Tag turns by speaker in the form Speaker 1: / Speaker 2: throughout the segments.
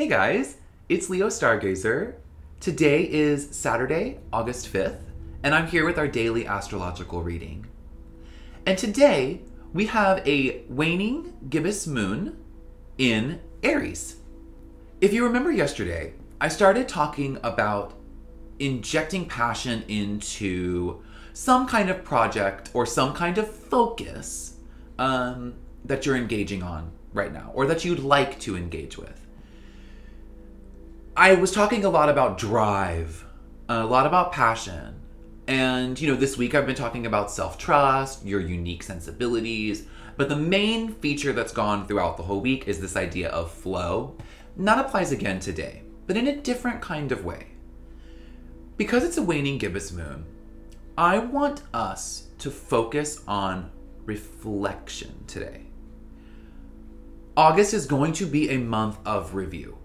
Speaker 1: Hey guys, it's Leo Stargazer. Today is Saturday, August 5th, and I'm here with our daily astrological reading. And today we have a waning gibbous moon in Aries. If you remember yesterday, I started talking about injecting passion into some kind of project or some kind of focus um, that you're engaging on right now or that you'd like to engage with. I was talking a lot about drive, a lot about passion. And, you know, this week I've been talking about self trust, your unique sensibilities. But the main feature that's gone throughout the whole week is this idea of flow. And that applies again today, but in a different kind of way. Because it's a waning gibbous moon, I want us to focus on reflection today. August is going to be a month of review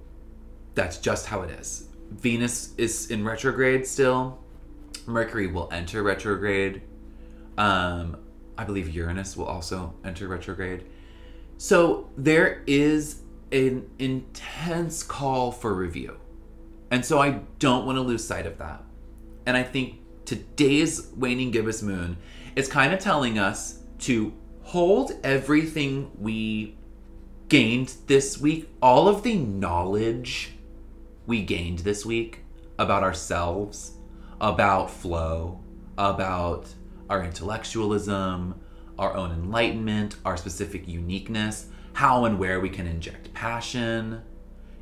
Speaker 1: that's just how it is. Venus is in retrograde still. Mercury will enter retrograde. Um, I believe Uranus will also enter retrograde. So there is an intense call for review. And so I don't want to lose sight of that. And I think today's waning gibbous moon is kind of telling us to hold everything we gained this week, all of the knowledge we gained this week about ourselves, about flow, about our intellectualism, our own enlightenment, our specific uniqueness, how and where we can inject passion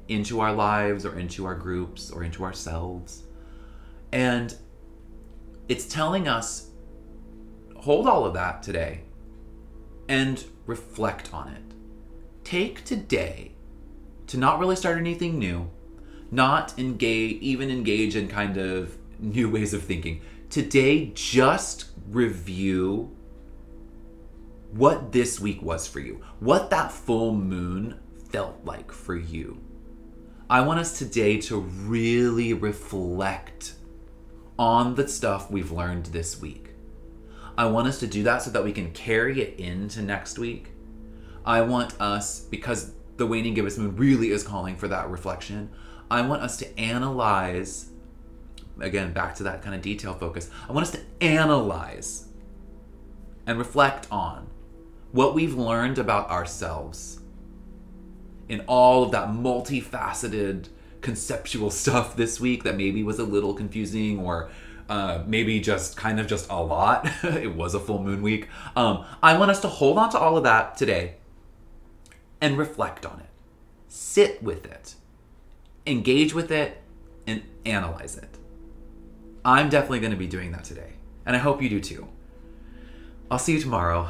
Speaker 1: into our lives or into our groups or into ourselves. And it's telling us hold all of that today and reflect on it. Take today to not really start anything new, not engage, even engage in kind of new ways of thinking. Today, just review what this week was for you, what that full moon felt like for you. I want us today to really reflect on the stuff we've learned this week. I want us to do that so that we can carry it into next week. I want us, because the waning gibbous moon really is calling for that reflection, I want us to analyze, again, back to that kind of detail focus. I want us to analyze and reflect on what we've learned about ourselves in all of that multifaceted conceptual stuff this week that maybe was a little confusing or uh, maybe just kind of just a lot. it was a full moon week. Um, I want us to hold on to all of that today and reflect on it. Sit with it engage with it, and analyze it. I'm definitely going to be doing that today, and I hope you do too. I'll see you tomorrow.